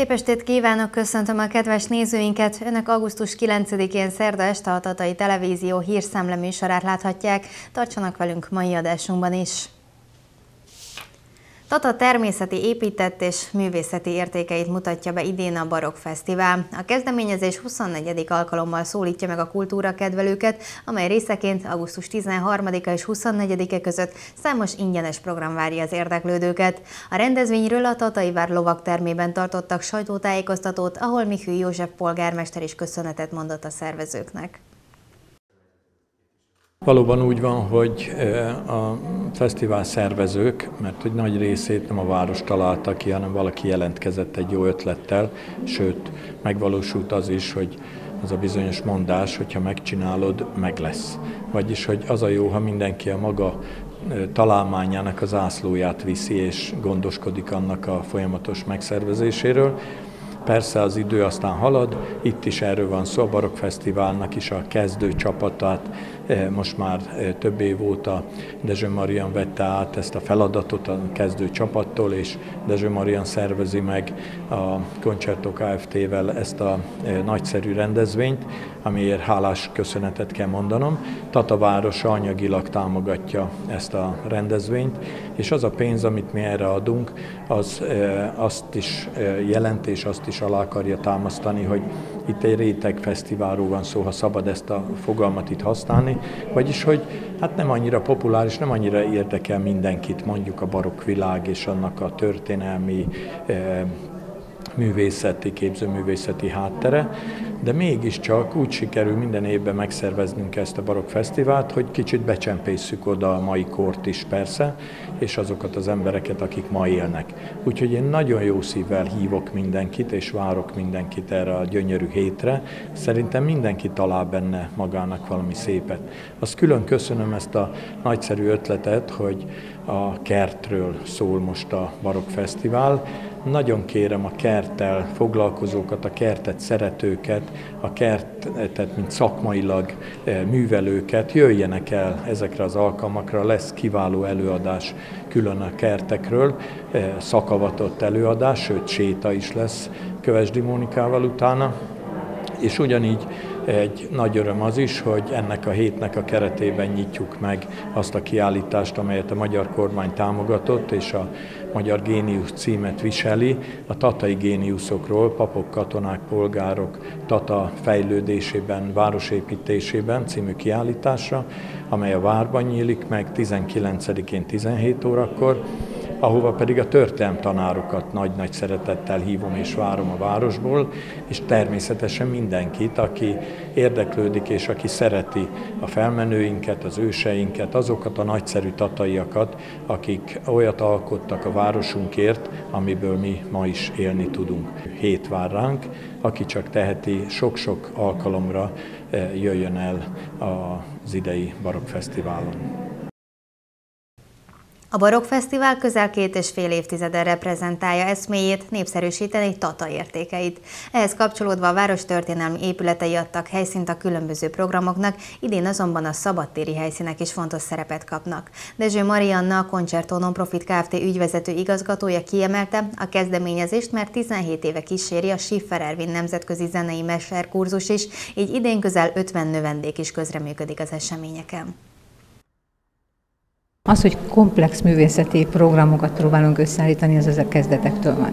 Szép estét kívánok, köszöntöm a kedves nézőinket! Önök augusztus 9-én szerda este a Tatai Televízió hírszámle műsorát láthatják. Tartsanak velünk mai adásunkban is! Tata természeti épített és művészeti értékeit mutatja be idén a Barok Fesztivál. A kezdeményezés 24. alkalommal szólítja meg a kultúra kedvelőket, amely részeként augusztus 13-a és 24-e között számos ingyenes program várja az érdeklődőket. A rendezvényről a Tatai Vár lovagtermében tartottak sajtótájékoztatót, ahol Mikhű József polgármester is köszönetet mondott a szervezőknek. Valóban úgy van, hogy a fesztivál szervezők, mert hogy nagy részét nem a város találta ki, hanem valaki jelentkezett egy jó ötlettel, sőt, megvalósult az is, hogy az a bizonyos mondás, hogyha megcsinálod, meg lesz. Vagyis, hogy az a jó, ha mindenki a maga találmányának az ászlóját viszi, és gondoskodik annak a folyamatos megszervezéséről. Persze az idő aztán halad, itt is erről van szó, a Barok is a kezdő csapatát most már több év óta Dezső Marian vette át ezt a feladatot a kezdő csapattól, és Dezső Marian szervezi meg a Concerto Kft-vel ezt a nagyszerű rendezvényt, amiért hálás köszönetet kell mondanom. Tata városa anyagilag támogatja ezt a rendezvényt, és az a pénz, amit mi erre adunk, az azt is jelent, és azt is alá akarja támasztani, hogy itt egy réteg fesztiválról van szó, ha szabad ezt a fogalmat itt használni, vagyis, hogy hát nem annyira populáris, nem annyira érdekel mindenkit, mondjuk a barokk világ és annak a történelmi művészeti, képzőművészeti háttere, de mégiscsak úgy sikerül minden évben megszerveznünk ezt a barokk fesztivált, hogy kicsit becsempészük oda a mai kort is persze, és azokat az embereket, akik ma élnek. Úgyhogy én nagyon jó szívvel hívok mindenkit, és várok mindenkit erre a gyönyörű hétre. Szerintem mindenki talál benne magának valami szépet. Azt külön köszönöm ezt a nagyszerű ötletet, hogy a kertről szól most a Barokk Fesztivál, nagyon kérem a kerttel foglalkozókat, a kertet szeretőket, a kertet, mint szakmailag eh, művelőket, jöjjenek el ezekre az alkalmakra, lesz kiváló előadás külön a kertekről, eh, szakavatott előadás, sőt séta is lesz. Kövesdi Mónikával utána, és ugyanígy egy nagy öröm az is, hogy ennek a hétnek a keretében nyitjuk meg azt a kiállítást, amelyet a magyar kormány támogatott, és a Magyar Géniusz címet viseli, a tatai géniuszokról, papok, katonák, polgárok, Tata fejlődésében, városépítésében című kiállításra, amely a Várban nyílik meg 19-én 17 órakor, ahova pedig a történelm tanárokat nagy-nagy szeretettel hívom és várom a városból, és természetesen mindenkit, aki érdeklődik és aki szereti a felmenőinket, az őseinket, azokat a nagyszerű tataiakat, akik olyat alkottak a városunkért, amiből mi ma is élni tudunk. Hét vár ránk, aki csak teheti, sok-sok alkalomra eh, jöjjön el az idei barokkfesztiválon. A Barokk Fesztivál közel két és fél évtizeden reprezentálja eszméjét, népszerűsíteni Tata értékeit. Ehhez kapcsolódva a város történelmi épületei adtak helyszínt a különböző programoknak, idén azonban a szabadtéri helyszínek is fontos szerepet kapnak. Dezső Marianna, a Concerto Non-Profit Kft. ügyvezető igazgatója kiemelte a kezdeményezést, mert 17 éve kíséri a Schiffer Ervin nemzetközi zenei mesterkurzus is, így idén közel 50 növendék is közreműködik az eseményeken. Az, hogy komplex művészeti programokat próbálunk összeállítani, az ezek kezdetektől van.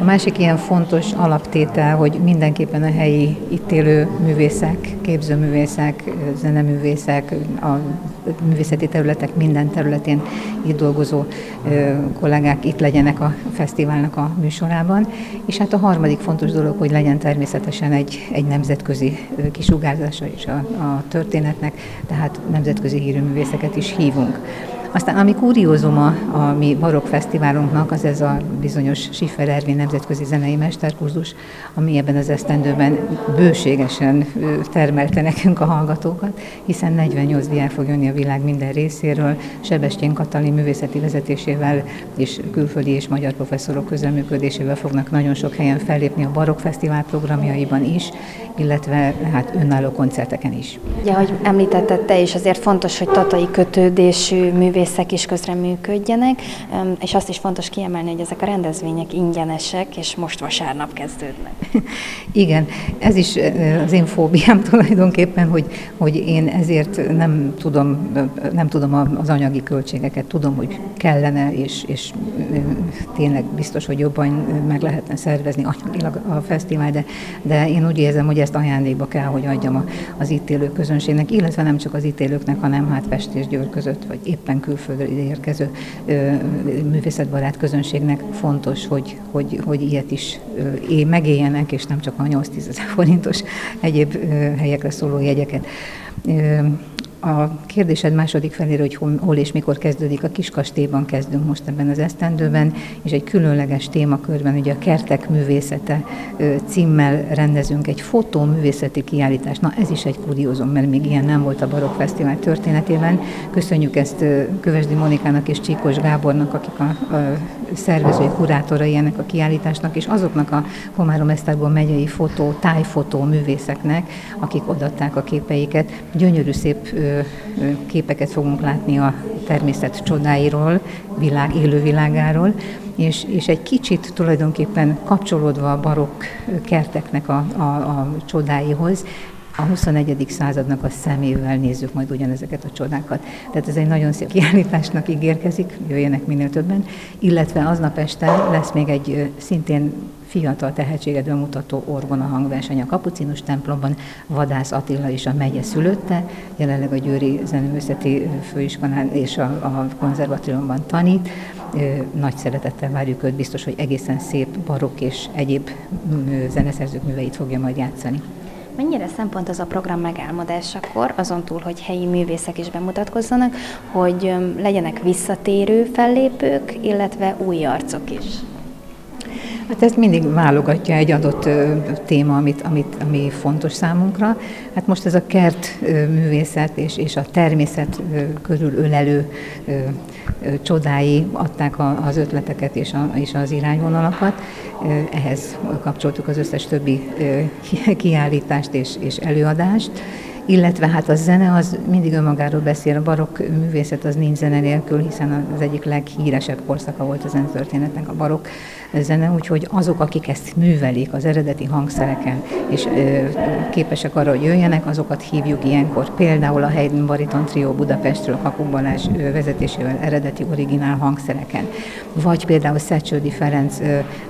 A másik ilyen fontos alaptétel, hogy mindenképpen a helyi itt élő művészek, képzőművészek, zeneművészek, a művészeti területek minden területén itt dolgozó kollégák itt legyenek a fesztiválnak a műsorában. És hát a harmadik fontos dolog, hogy legyen természetesen egy, egy nemzetközi kisugárzása is a, a történetnek, tehát nemzetközi hírű művészeket is hívunk. Aztán ami kuriózum a, mi barokk fesztiválunknak, az ez a bizonyos Schiffer Ervin nemzetközi zenei mesterkurzus, ami ebben az esztendőben bőségesen termelte nekünk a hallgatókat, hiszen 48 diák fog jönni a világ minden részéről, Sebestyén Katalin művészeti vezetésével és külföldi és magyar professzorok közreműködésével fognak nagyon sok helyen fellépni a Barokk Fesztivál programjaiban is, illetve hát önálló koncerteken is. Ja, hogy említetted te is, azért fontos, hogy tatai kötődésű művészeti művészek is közreműködjenek, és azt is fontos kiemelni, hogy ezek a rendezvények ingyenesek, és most vasárnap kezdődnek. Igen, ez is az én fóbiám tulajdonképpen, hogy, hogy én ezért nem tudom, nem tudom az anyagi költségeket, tudom, hogy kellene, és, és tényleg biztos, hogy jobban meg lehetne szervezni anyagilag a fesztivál, de, de én úgy érzem, hogy ezt ajándékba kell, hogy adjam az itt élő közönségnek, illetve nem csak az itt élőknek, hanem hát Pest és Győr között, vagy éppen külföldről ide művészetbarát közönségnek fontos, hogy, hogy, hogy ilyet is megéljenek, és nem csak a 8-10 ezer forintos egyéb helyekre szóló jegyeket. A kérdésed második felére, hogy hol és mikor kezdődik, a Kiskastélyban kezdünk most ebben az esztendőben, és egy különleges témakörben, ugye a Kertek művészete címmel rendezünk egy fotóművészeti kiállítást. Na ez is egy kuriózum, mert még ilyen nem volt a Barokk Fesztivál történetében. Köszönjük ezt Kövesdi Monikának és Csíkos Gábornak, akik a, a szervezői, kurátorai ennek a kiállításnak, és azoknak a Komárom Eszterból megyei fotó, tájfotó művészeknek, akik odatták a képeiket. Gyönyörű szép képeket fogunk látni a természet csodáiról, világ, élővilágáról, és, és egy kicsit tulajdonképpen kapcsolódva a barokk kerteknek a, a, a csodáihoz, a 21. századnak a szemével nézzük majd ugyanezeket a csodákat. Tehát ez egy nagyon szép kiállításnak ígérkezik, jöjjenek minél többen, illetve aznap este lesz még egy szintén fiatal tehetséget bemutató orgona hangverseny a Kapucinus templomban, Vadász Attila is a megye szülötte, jelenleg a Győri Zeneművészeti Főiskolán és a, a konzervatóriumban tanít. Nagy szeretettel várjuk őt, biztos, hogy egészen szép barokk és egyéb zeneszerzők műveit fogja majd játszani. Mennyire szempont az a program megálmodásakor, azon túl, hogy helyi művészek is bemutatkozzanak, hogy legyenek visszatérő fellépők, illetve új arcok is? Hát ezt mindig válogatja egy adott téma, amit, amit, ami fontos számunkra. Hát most ez a kert művészet és, és a természet körül ölelő csodái adták az ötleteket és, a, és az irányvonalakat. Ehhez kapcsoltuk az összes többi kiállítást és, és előadást illetve hát a zene az mindig önmagáról beszél, a barokk művészet az nincs zene nélkül, hiszen az egyik leghíresebb korszaka volt a zenetörténetnek a barokk zene, úgyhogy azok, akik ezt művelik az eredeti hangszereken, és ö, képesek arra, hogy jöjjenek, azokat hívjuk ilyenkor. Például a Haydn Bariton Trio Budapestről Kakuk Balázs vezetésével eredeti originál hangszereken. Vagy például Szecsődi Ferenc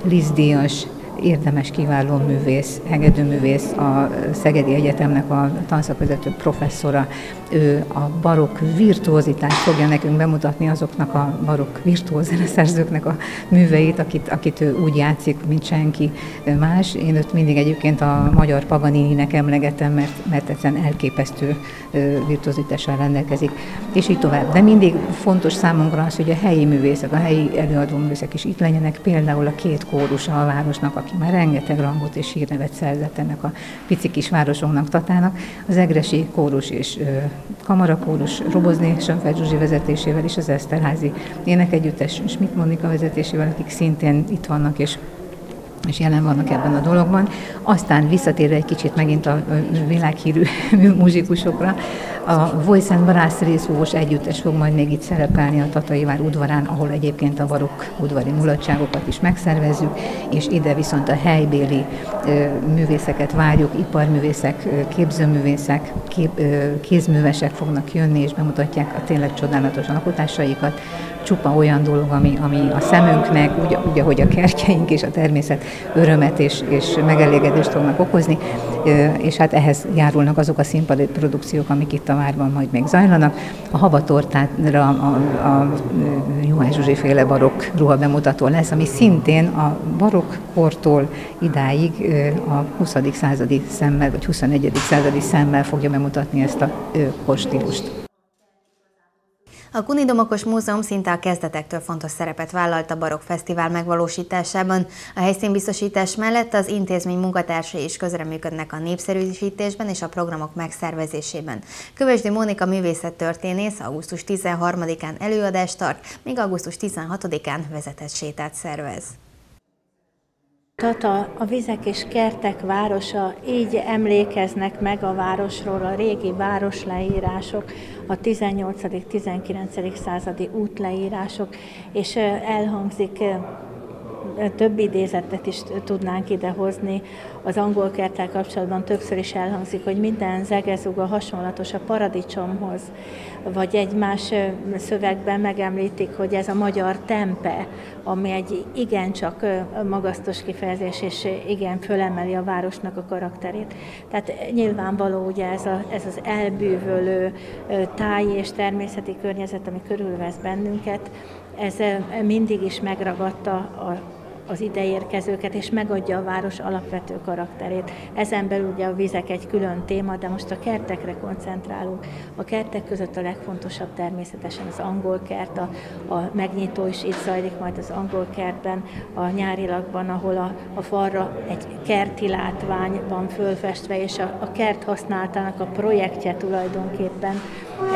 Lizdíjas érdemes, kiváló művész, hegedűművész, a Szegedi Egyetemnek a tanszakvezető professzora, ő a barokk virtuózitást fogja nekünk bemutatni azoknak a barokk virtuóz zeneszerzőknek a műveit, akit, akit ő úgy játszik, mint senki más. Én őt mindig egyébként a magyar Paganininek emlegetem, mert, mert egyszerűen elképesztő virtuózitással rendelkezik, és így tovább. De mindig fontos számunkra az, hogy a helyi művészek, a helyi előadó művészek is itt legyenek, például a két kórus a városnak, aki már rengeteg rangot és hírnevet szerzett ennek a pici kis városunknak, Tatának, az Egresi kórus és kamarakórus Robozni Sönfeld Zsuzsi vezetésével és az Eszterházi énekegyüttes Schmidt Monika vezetésével, akik szintén itt vannak és és jelen vannak ebben a dologban. Aztán visszatérve egy kicsit megint a világhírű muzsikusokra, a Voice and Brass együttes fog majd még itt szerepelni a Tatai Vár udvarán, ahol egyébként a barokk udvari mulatságokat is megszervezzük, és ide viszont a helybéli művészeket várjuk, iparművészek, képzőművészek, kép, kézművesek fognak jönni, és bemutatják a tényleg csodálatos alkotásaikat, csupa olyan dolog, ami, ami a szemünknek, úgy, úgy, ahogy a kertjeink és a természet örömet és, és megelégedést fognak okozni, és hát ehhez járulnak azok a színpadi produkciók, amik itt a várban majd még zajlanak. A habatortára a, a, a Juhász Zsuzsi féle barokk ruha bemutató lesz, ami szintén a barokk kortól idáig a 20. századi szemmel, vagy 21. századi szemmel fogja bemutatni ezt a korstílust. A Kunidomokos Múzeum szinte a kezdetektől fontos szerepet vállalt a Barokk Fesztivál megvalósításában. A helyszínbiztosítás mellett az intézmény munkatársai is közreműködnek a népszerűsítésben és a programok megszervezésében. Kövesdi Mónika művészettörténész augusztus 13-án előadást tart, míg augusztus 16-án vezetett sétát szervez. Tata, a vizek és kertek városa, így emlékeznek meg a városról a régi városleírások, a 18.-19. századi útleírások, és elhangzik több idézetet is tudnánk idehozni. Az angol kerttel kapcsolatban többször is elhangzik, hogy minden zegezuga hasonlatos a paradicsomhoz, vagy egy más szövegben megemlítik, hogy ez a magyar tempe, ami egy igencsak magasztos kifejezés, és igen fölemeli a városnak a karakterét. Tehát nyilvánvaló ugye ez, a, ez az elbűvölő táj és természeti környezet, ami körülvesz bennünket, ez mindig is megragadta a az ideérkezőket, és megadja a város alapvető karakterét. Ezen belül ugye a vizek egy külön téma, de most a kertekre koncentrálunk. A kertek között a legfontosabb természetesen az angol kert, a, a megnyitó is itt zajlik majd az angol kertben, a nyárilagban, ahol a, a falra egy kerti látvány van fölfestve, és a, a kert használtának a projektje tulajdonképpen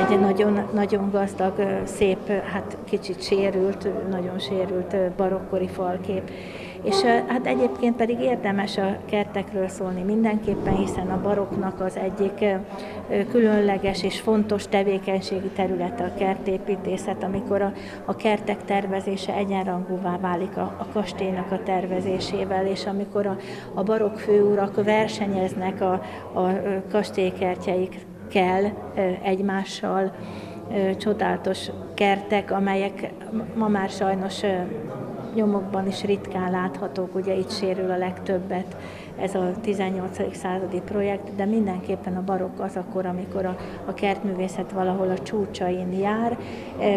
egy nagyon, nagyon gazdag, szép, hát kicsit sérült, nagyon sérült barokkori falkép. És hát egyébként pedig érdemes a kertekről szólni mindenképpen, hiszen a baroknak az egyik különleges és fontos tevékenységi területe a kertépítészet, amikor a, a kertek tervezése egyenrangúvá válik a, a kastélynak a tervezésével, és amikor a, a barokk főurak versenyeznek a, a kastélykertjeik kell egymással, csodálatos kertek, amelyek ma már sajnos nyomokban is ritkán láthatók, ugye itt sérül a legtöbbet ez a 18. századi projekt, de mindenképpen a barokk az akkor, amikor a, a kertművészet valahol a csúcsain jár,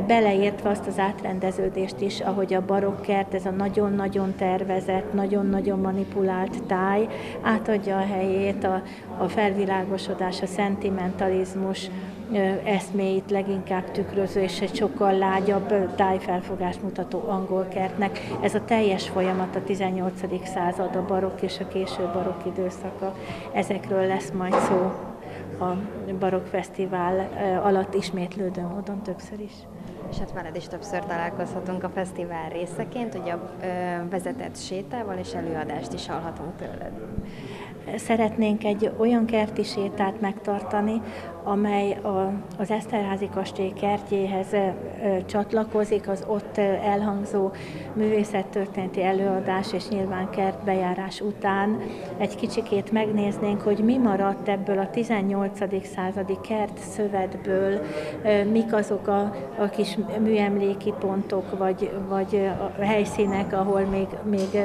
beleértve azt az átrendeződést is, ahogy a barokkert, ez a nagyon-nagyon tervezett, nagyon-nagyon manipulált táj átadja a helyét a, a felvilágosodás, a szentimentalizmus, eszméit leginkább tükröző és egy sokkal lágyabb tájfelfogást mutató angol kertnek. Ez a teljes folyamat a 18. század, a barokk és a késő barokk időszaka. Ezekről lesz majd szó a Barokk Fesztivál alatt ismétlődő módon többször is. És hát veled is többször találkozhatunk a fesztivál részeként, ugye a vezetett sétával és előadást is hallhatunk tőled. Szeretnénk egy olyan kerti sétát megtartani, amely a, az Eszterházi kastély kertjéhez csatlakozik, az ott elhangzó művészettörténeti előadás és nyilván kertbejárás után egy kicsikét megnéznénk, hogy mi maradt ebből a 18. századi kert szövetből, mik azok a, a kis műemléki pontok, vagy, vagy helyszínek, ahol még, még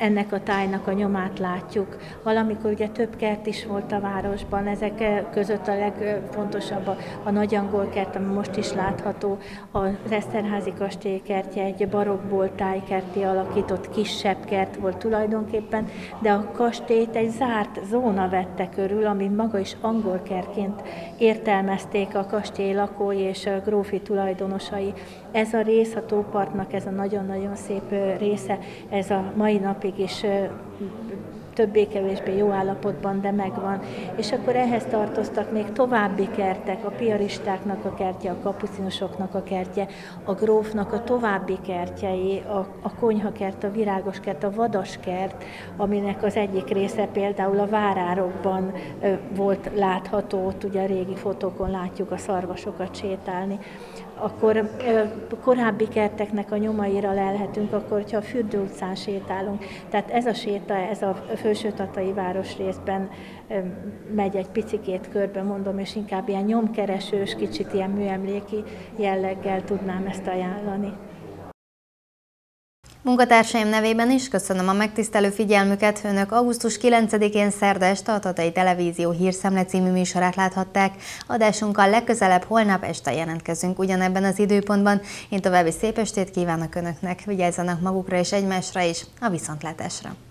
ennek a tájnak a nyomát látjuk. Valamikor ugye több kert is volt a városban, ezek között a legfontosabb a, a nagy angol kert, ami most is látható, az Eszterházi kastély kertje egy barokból tájkerti alakított kisebb kert volt tulajdonképpen, de a kastélyt egy zárt zóna vette körül, ami maga is angol kertként értelmezték a kastély lakói és a grófi tulajdonosai. Ez a rész a tópartnak, ez a nagyon-nagyon szép része, ez a mai napig is többé-kevésbé jó állapotban, de megvan. És akkor ehhez tartoztak még további kertek, a piaristáknak a kertje, a kapucinosoknak a kertje, a grófnak a további kertjei, a, a konyhakert, a virágos kert, a vadaskert, aminek az egyik része például a várárokban volt látható, ott ugye a régi fotókon látjuk a szarvasokat sétálni akkor korábbi kerteknek a nyomaira lelhetünk, akkor, hogyha a Fürdő utcán sétálunk. Tehát ez a séta, ez a felső-tatai városrészben megy egy picikét körbe, mondom, és inkább ilyen nyomkeresős, kicsit ilyen műemléki jelleggel tudnám ezt ajánlani. Munkatársaim nevében is köszönöm a megtisztelő figyelmüket. Önök augusztus 9-én szerda este a Tatai Televízió hírszemle című műsorát láthatták. Adásunkkal legközelebb holnap este jelentkezünk ugyanebben az időpontban. Én további szép estét kívánok Önöknek, vigyázzanak magukra és egymásra is, a viszontlátásra!